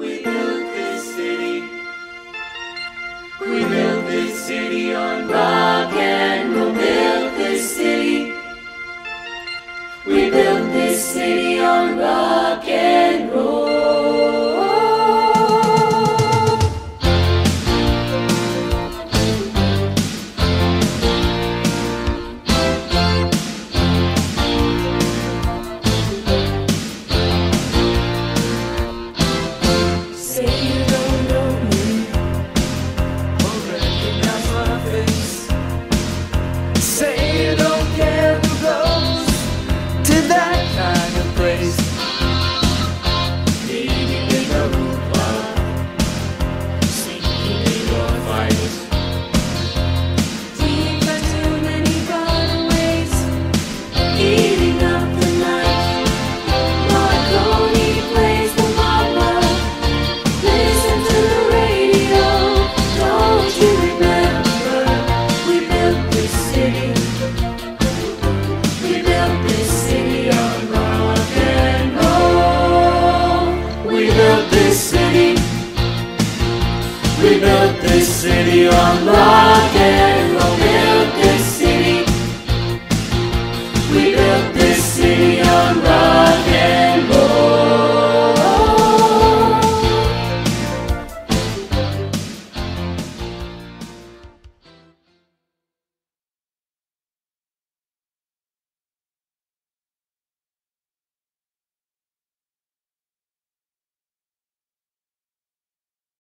We We built this city on love.